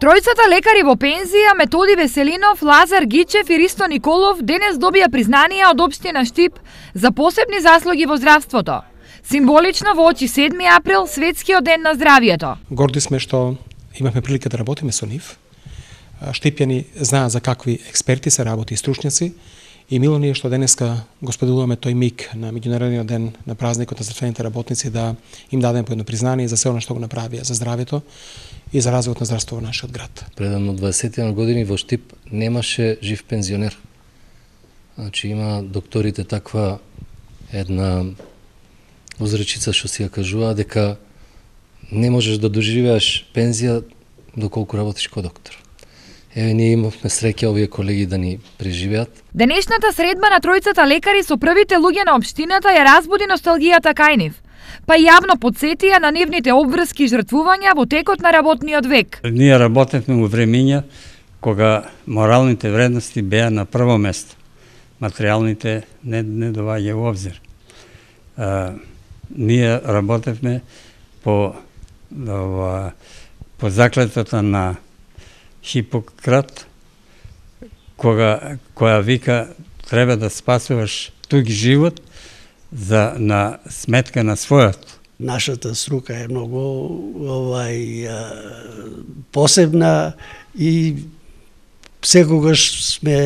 Тројцата лекари во пензија, Методи Веселинов, Лазар Гичев и Ристо Николов денес добија признание од Обштина Штип за посебни заслуги во здравството. Символично во очи 7 април, Светскиот ден на здравието. Горди сме што имавме прилика да работиме со нив. Штипјани знаат за какви експерти се работи и стручњаци И мило ни е што денеска го споделуваме тој миг на меѓународниот ден на празникот на здравствените работници да им дадеме по едно признание за се она што го направија за здравето и за развојот на здравство во нашиот град. Предамно 20 на години во Штип немаше жив пензионер. Значи има докторите таква една узречица што си ја кажува дека не можеш да доживеаш пензија доколку работиш ко доктор. Еве ние имавме среќа овие колеги да ни преживеат. Денешната средба на тројцата лекари со првите луѓе на општината ја разбуди носталгијата кај нив па јавно подсетија на нивните обврски и жртвувања во текот на работниот век. Ние работевме во времења кога моралните вредности беа на прво место. Материјалните не, не доваѓа во обзир. А, ние работевме по, ова, по заклетата на Хипократ, кога, која вика треба да спасуваш туг живот за на сметка на својот. Нашата струка е многу овај посебна и секогаш сме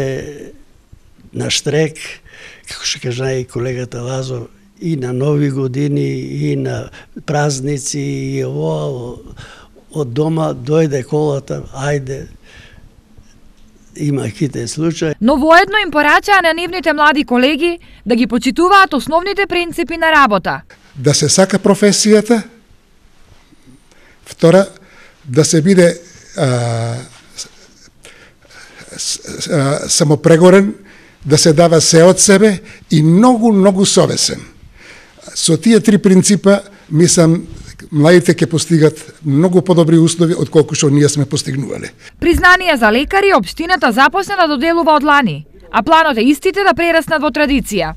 на штрек, како што кажа и колегата Лазо, и на нови години, и на празници, и ово од дома дојде колата, ајде, има хитен случај. Но воедно им порачаа на нивните млади колеги да ги почитуваат основните принципи на работа. Да се сака професијата, втора, да се биде а, а, самопрегорен, да се дава се од себе и многу, многу совесен. Со тие три принципа, мислам, младите ќе постигат многу подобри услови од колку што ние сме постигнувале. Признание за лекари општината започна да доделува од лани, а планот е истите да прераснат во традиција.